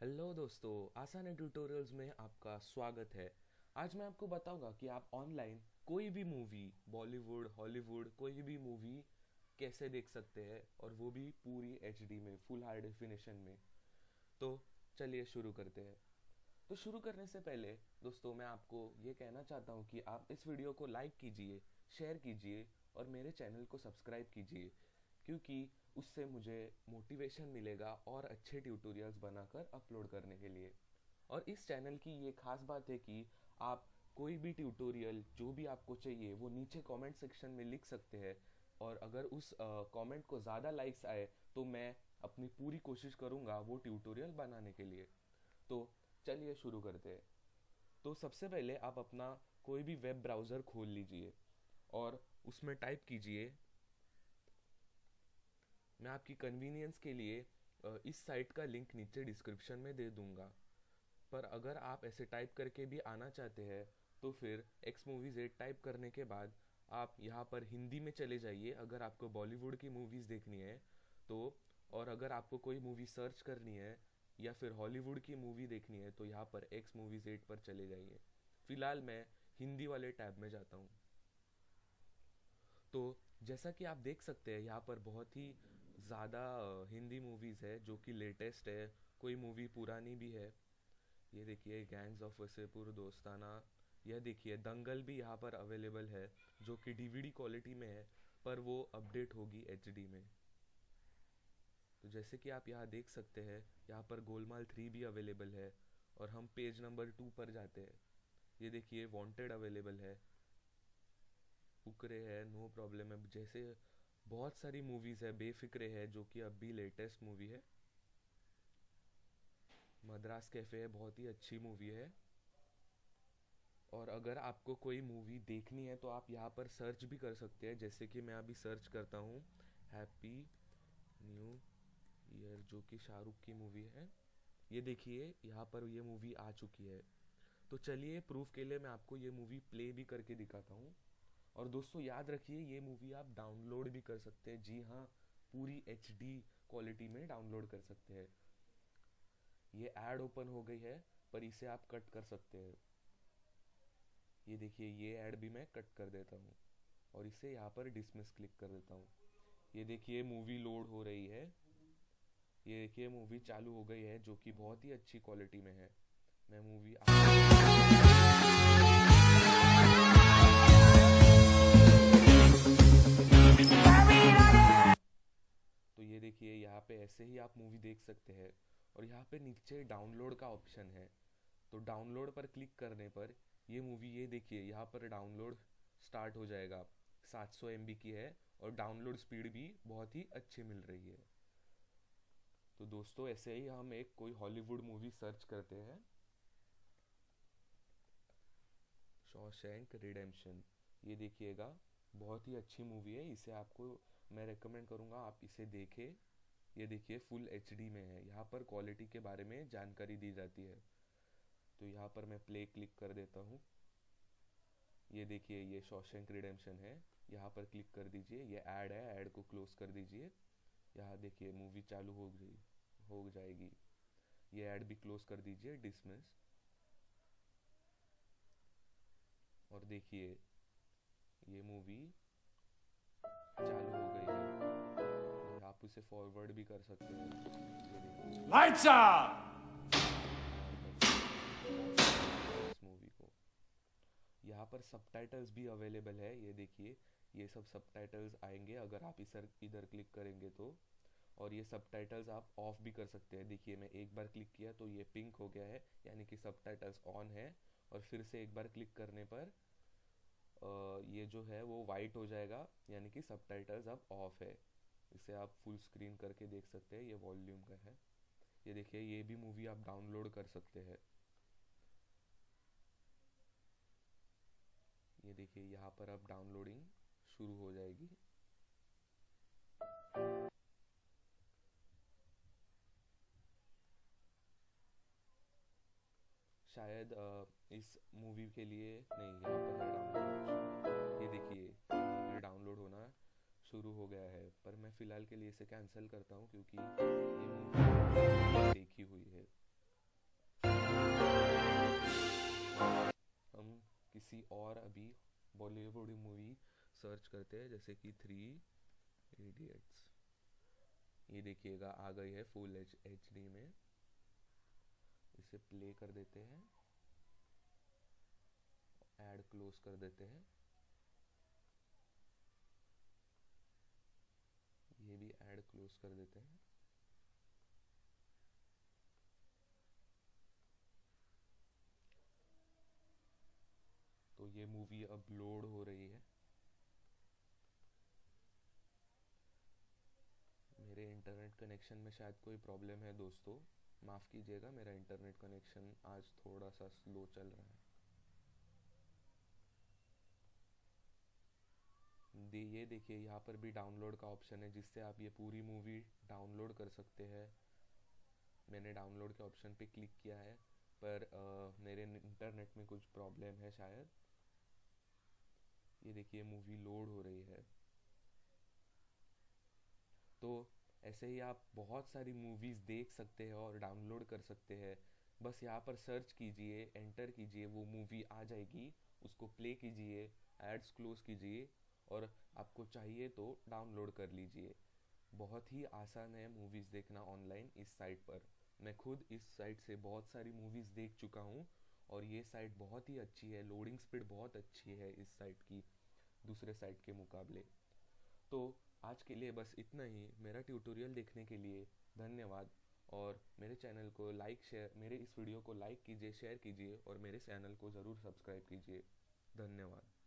Hello दोस्तों, आसान tutorials में आपका स्वागत है। आज मैं आपको बताऊँगा कि आप ऑनलाइन कोई भी मूवी, बॉलीवुड, हॉलीवुड, कोई भी मूवी कैसे देख सकते हैं और वो भी पूरी एचडी में, फुल हाई डेफिनेशन में। तो चलिए शुरू करते हैं। तो शुरू करने से पहले दोस्तों, मैं आपको ये कहना चाहता हूँ कि आप इस वीडियो को लाइक कीजिए शेयर कीजिए और मेरे चैनल को सब्सक्राइब कीजिए। क्योंकि उससे मुझे मोटिवेशन मिलेगा और अच्छे ट्यूटोरियल्स बनाकर अपलोड करने के लिए। और इस चैनल की ये खास बात है कि आप कोई भी ट्यूटोरियल जो भी आपको चाहिए, वो नीचे कमेंट सेक्शन में लिख सकते हैं। और अगर उस कमेंट को ज़्यादा लाइक्स आए तो मैं अपनी पूरी कोशिश करूँगा वो ट्यूटोरियल बनाने के लिए। तो चलिए शुरू करते हैं। तो सबसे पहले आप अपना कोई भी वेब ब्राउज़र खोल लीजिए और उसमें टाइप कीजिए मैं आपकी कन्वीनियंस के लिए इस साइट का लिंक नीचे डिस्क्रिप्शन में दे दूँगा। पर अगर आप ऐसे टाइप करके भी आना चाहते हैं तो फिर एक्स मूवीज़ एट टाइप करने के बाद आप यहाँ पर हिंदी में चले जाइए, अगर आपको बॉलीवुड की मूवीज़ देखनी है तो और अगर आपको कोई मूवी सर्च करनी है, या फिर हॉलीवुड की मूवी देखनी है तो यहाँ पर एक्स मूवीज़ एट पर चले जाइए। फ़िलहाल मैं हिंदी वाले टैब में जाता हूँ। तो जैसा कि आप देख सकते हैं, यहाँ पर बहुत ही ज़्यादा हिंदी मूवीज़ है, जो कि लेटेस्ट है, कोई मूवी पुरानी भी है। ये देखिए गैंग्स ऑफ़ वसेपुर दोस्ताना। यह देखिए, दंगल भी यहाँ पर अवेलेबल है, जो कि डीवीडी क्वालिटी में है, पर वो अपडेट होगी एचडी में। तो जैसे कि आप यहाँ देख सकते हैं, यहाँ पर गोलमाल थ्री भी अवेलेबल है, और हम पेज नंबर टू पर जाते हैं। ये देखिए वांटेड अवेलेबल है। उकरे है नो प्रॉब्लम है। जैसे बहुत सारी मूवीज़ है, बेफिक्रे है, जो कि अभी लेटेस्ट मूवी है। मद्रास कैफ़े है, बहुत ही अच्छी मूवी है। और अगर आपको कोई मूवी देखनी है तो आप यहाँ पर सर्च भी कर सकते हैं। जैसे कि मैं अभी सर्च करता हूँ हैप्पी न्यू ईयर जो कि शाहरुख की मूवी है। ये देखिए, यहाँ पर ये मूवी आ चुकी है। तो चलिए प्रूफ के लिए मैं आपको ये मूवी प्ले भी करके दिखाता हूँ। और दोस्तों, याद रखिए, ये मूवी आप डाउनलोड भी कर सकते हैं। जी हाँ पूरी एच क्वालिटी में डाउनलोड कर सकते हैं। ये एड ओपन हो गई है, पर इसे आप कट कर सकते हैं। ये देखिए, ये एड भी मैं कट कर देता हूँ और इसे यहाँ पर डिसमिस क्लिक कर देता हूँ। ये देखिए मूवी लोड हो रही है। ये देखिए मूवी चालू हो गई है, जो कि बहुत ही अच्छी क्वालिटी में है। मैं मूवी ऐसे ही आप मूवी देख सकते हैं। और यहाँ पे नीचे डाउनलोड का ऑप्शन है। तो डाउनलोड पर क्लिक करने पर ये मूवी ये देखिए, यहाँ पर डाउनलोड स्टार्ट हो जाएगा। 700 सौ की है और डाउनलोड स्पीड भी बहुत ही अच्छी मिल रही है। तो दोस्तों, ऐसे ही हम एक कोई हॉलीवुड मूवी सर्च करते हैं। शॉशैंक रिडेम्पशन ये देखिएगा, बहुत ही अच्छी मूवी है। इसे आपको मैं रेकमेंड करूँगा, आप इसे देखें। ये देखिए फुल एचडी में है। यहाँ पर क्वालिटी के बारे में जानकारी दी जाती है। तो यहाँ पर मैं प्ले क्लिक कर देता हूँ। ये देखिए, ये शॉशैंक रिडेम्पशन है। यहाँ पर क्लिक कर दीजिए। ये ऐड है ऐड को क्लोज कर दीजिए। यहाँ देखिए मूवी चालू हो गई, हो जाएगी। ये ऐड भी क्लोज कर दीजिए डिसमिस और देखिए, ये मूवी उसे फॉरवर्ड भी कर सकते हैं। लाइट्स इस मूवी को। यहाँ पर सबटाइटल्स भी अवेलेबल है ये देखिए। ये सब सबटाइटल्स आएँगे अगर आप इस इधर क्लिक करेंगे तो। और ये सबटाइटल्स आप ऑफ़ भी कर सकते हैं। देखिए मैं एक बार क्लिक किया तो ये पिंक हो गया है यानी कि सबटाइटल्स ऑन है। और फिर से एक बार क्लिक करने पर ये जो है वो वाइट हो जाएगा यानी कि सबटाइटल्स अब ऑफ़ है। इसे आप फुल स्क्रीन करके देख सकते हैं, ये वॉल्यूम का है। ये देखिए, ये भी मूवी आप डाउनलोड कर सकते हैं। ये देखिए, यहाँ पर अब डाउनलोडिंग शुरू हो जाएगी। शायद इस मूवी के लिए नहीं, यहाँ पर डाउनलोड ये देखिए। शुरू हो गया है, पर मैं फ़िलहाल के लिए इसे कैंसिल करता हूँ क्योंकि देखी हुई है। हम किसी और अभी बॉलीवुड मूवी सर्च करते हैं, जैसे कि थ्री इडियट्स ये देखिएगा, आ गई है फुल एच एच डी में। इसे प्ले कर देते हैं। एड क्लोज कर देते हैं। ऐड क्लोज कर देते हैं। तो ये मूवी अब लोड हो रही है। मेरे इंटरनेट कनेक्शन में शायद कोई प्रॉब्लम है दोस्तों। माफ़ कीजिएगा, मेरा इंटरनेट कनेक्शन आज थोड़ा सा स्लो चल रहा है। दे ये देखिए यहाँ पर भी डाउनलोड का ऑप्शन है जिससे आप ये पूरी मूवी डाउनलोड कर सकते हैं। मैंने डाउनलोड के ऑप्शन पे क्लिक किया है पर आ, मेरे इंटरनेट में कुछ प्रॉब्लम है शायद। ये देखिए मूवी लोड हो रही है। तो ऐसे ही आप बहुत सारी मूवीज़ देख सकते हैं और डाउनलोड कर सकते हैं। बस यहाँ पर सर्च कीजिए एंटर कीजिए वो मूवी आ जाएगी उसको प्ले कीजिए एड्स क्लोज कीजिए और आपको चाहिए तो डाउनलोड कर लीजिए। बहुत ही आसान है मूवीज़ देखना ऑनलाइन इस साइट पर। मैं खुद इस साइट से बहुत सारी मूवीज़ देख चुका हूँ और ये साइट बहुत ही अच्छी है। लोडिंग स्पीड बहुत अच्छी है इस साइट की, दूसरे साइट के मुकाबले। तो आज के लिए बस इतना ही। मेरा ट्यूटोरियल देखने के लिए धन्यवाद और मेरे चैनल को लाइक शेयर मेरे इस वीडियो को लाइक कीजिए शेयर कीजिए और मेरे चैनल को ज़रूर सब्सक्राइब कीजिए। धन्यवाद।